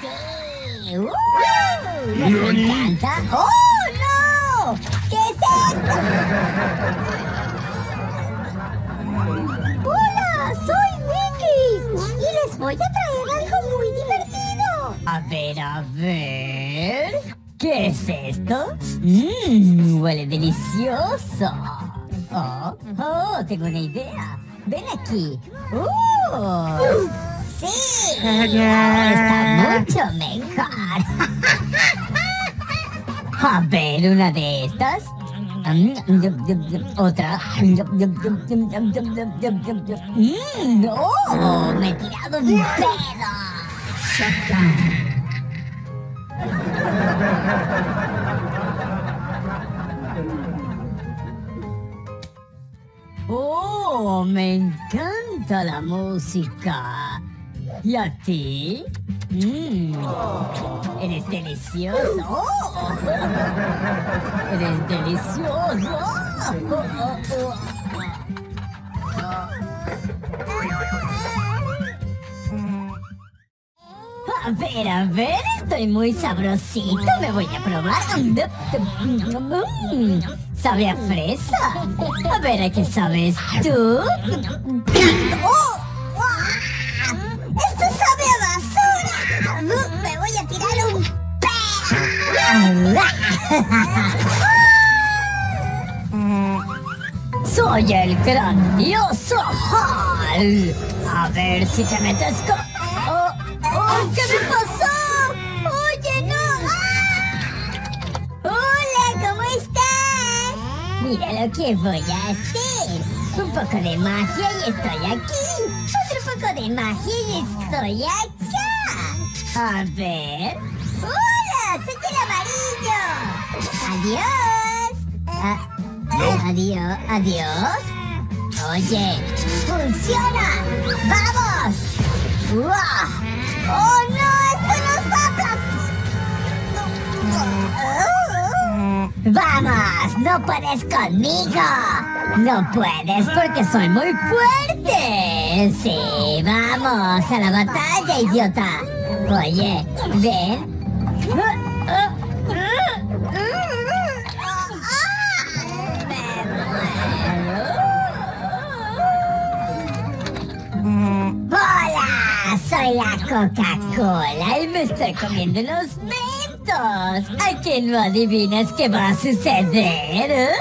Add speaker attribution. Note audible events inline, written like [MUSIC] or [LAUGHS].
Speaker 1: sí! ¡Uh! ¡Nos encanta! ¡Oh, no! ¿Qué es esto? ¡Hola! ¡Soy Mickey! Y les voy a traer algo muy divertido.
Speaker 2: A ver, a ver. ¿Qué es esto? Mmm, huele delicioso. Oh, oh, tengo una idea. Ven aquí. ¡Uh!
Speaker 1: ¡Sí! Está mucho mejor.
Speaker 2: A ver, una de estas. Otra. Mm, ¡Oh! Me he tirado un pedo. Oh, me encanta la música. ¿Y a ti? Mm, eres delicioso. Eres delicioso. A ver, a ver, estoy muy sabrosito, me voy a probar. Sabe a fresa. A ver, ¿a qué sabes tú?
Speaker 1: ¡Oh! ¡Esto sabe [LAUGHS]
Speaker 2: Soy el grandioso Hal. A ver si te metes con... Oh, oh, ¿Qué me pasó? Oye, no. ¡Ah!
Speaker 1: ¡Hola! ¿Cómo estás?
Speaker 2: Mira lo que voy a hacer. Un poco de magia y estoy aquí. Otro poco de magia y estoy acá. A ver.
Speaker 1: ¡Hola! ¡Soy el amarillo! ¡Adiós! Ah, Adiós, adiós.
Speaker 2: Oye,
Speaker 1: ¡Funciona! ¡Vamos! ¡Uah! ¡Oh, no! ¡Esto nos va a...
Speaker 2: ¡Vamos! ¡No puedes conmigo! ¡No puedes porque soy muy fuerte! ¡Sí! ¡Vamos a la batalla, idiota! Oye, ven. La Coca-Cola y me estoy comiendo los mentos. ¿A quién no adivinas qué va a suceder? eh?